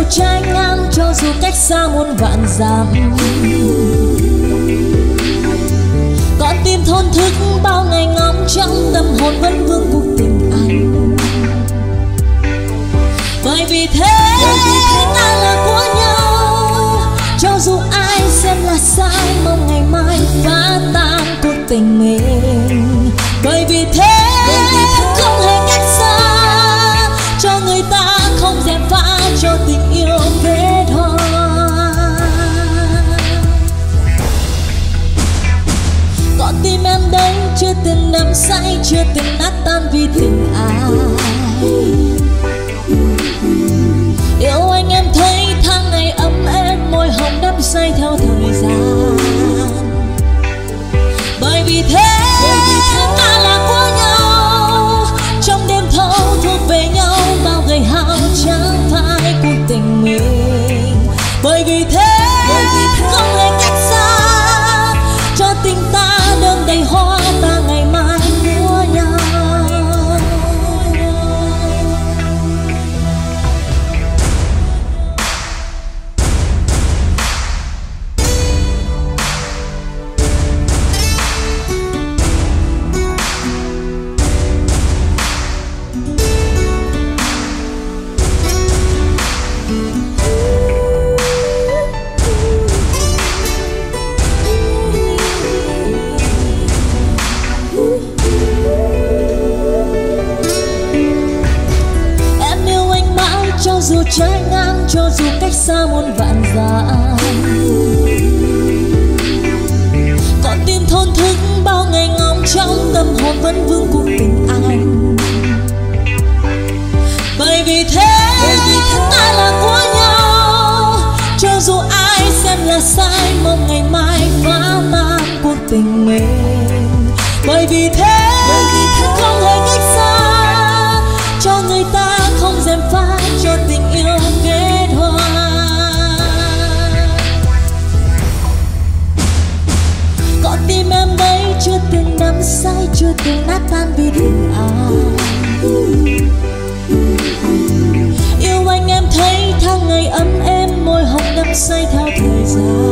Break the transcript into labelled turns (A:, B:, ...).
A: dù trái ngang cho dù cách xa muôn vạn dặm. Con tim thôn thức bao ngày ngóng trông tâm hồn vẫn vương cuộc tình anh bởi vì thế, ta là của nhau. Cho dù ai xem là sai, mong ngày mai phá tan cuộc tình mình. Chưa từng nát tan vì tình ai. Yêu anh em thấy tháng ngày ấm êm, môi hồng đắm say theo thời gian. Bởi vì thế ta là của nhau. Trong đêm thâu thuộc về nhau, bao ngày hao chẳng phải cuộc tình mình. Bởi vì thế dù trái ngang, cho dù cách xa muôn vạn dặm. Còn tim thôn thức bao ngày ngóng trong tâm hồn vẫn vương cuộc tình anh. Bởi vì thế, ta là của nhau. Cho dù ai xem là sai, mong ngày mai say chưa từng nát tan vì tình ai à. yêu anh em thấy tháng ngày ấm em môi hồng đắm say theo thời gian